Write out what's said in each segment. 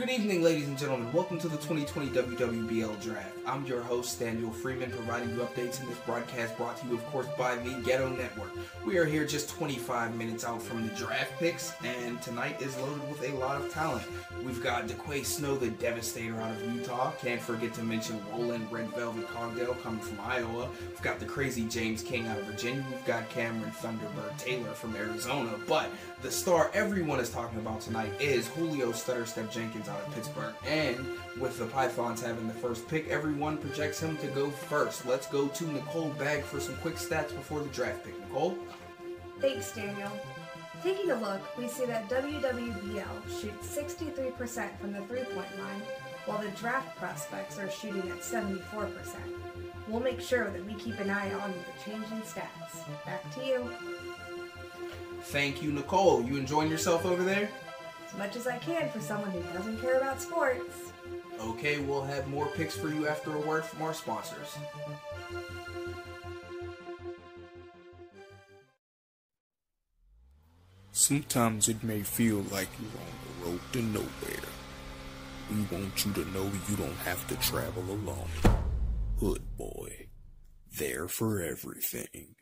Good evening, ladies and gentlemen. Welcome to the 2020 WWBL Draft. I'm your host, Daniel Freeman, providing you updates in this broadcast brought to you, of course, by the Ghetto Network. We are here just 25 minutes out from the draft picks, and tonight is loaded with a lot of talent. We've got DeQuay Snow, the Devastator out of Utah. Can't forget to mention Roland Red Velvet Cogdale coming from Iowa. We've got the crazy James King out of Virginia. We've got Cameron Thunderbird Taylor from Arizona. But the star everyone is talking about tonight is Julio Stutterstep Jenkins out of Pittsburgh. And with the Pythons having the first pick, everyone projects him to go first. Let's go to Nicole Bag for some quick stats before the draft pick. Nicole? Thanks, Daniel. Taking a look, we see that WWBL shoots 63% from the three point line, while the draft prospects are shooting at 74%. We'll make sure that we keep an eye on the changing stats. Back to you. Thank you, Nicole. You enjoying yourself over there? As much as I can for someone who doesn't care about sports. Okay, we'll have more picks for you after a word from our sponsors. Sometimes it may feel like you're on the road to nowhere. We want you to know you don't have to travel alone. Hood Boy, there for everything.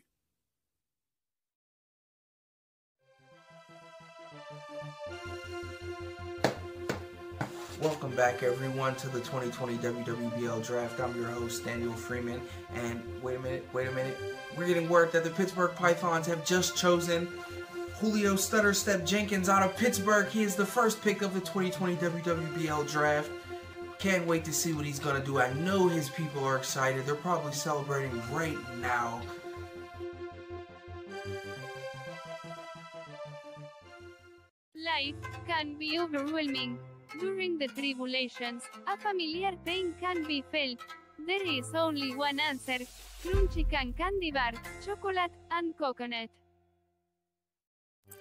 Welcome back, everyone, to the 2020 WWBL Draft. I'm your host, Daniel Freeman. And wait a minute, wait a minute. We're getting word that the Pittsburgh Pythons have just chosen Julio Stutterstep Jenkins out of Pittsburgh. He is the first pick of the 2020 WWBL Draft. Can't wait to see what he's going to do. I know his people are excited. They're probably celebrating right now. Life can be overwhelming. During the tribulations, a familiar pain can be felt. There is only one answer Crunchy Can Candy Bar, Chocolate, and Coconut.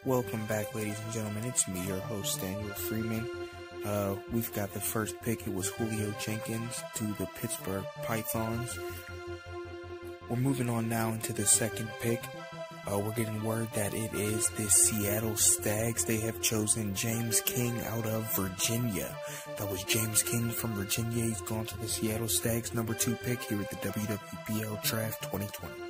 Welcome back, ladies and gentlemen. It's me, your host, Daniel Freeman. Uh, we've got the first pick. It was Julio Jenkins to the Pittsburgh Pythons. We're moving on now into the second pick. Uh, we're getting word that it is the Seattle Stags. They have chosen James King out of Virginia. That was James King from Virginia. He's gone to the Seattle Stags, number two pick here at the WWBL Draft 2020.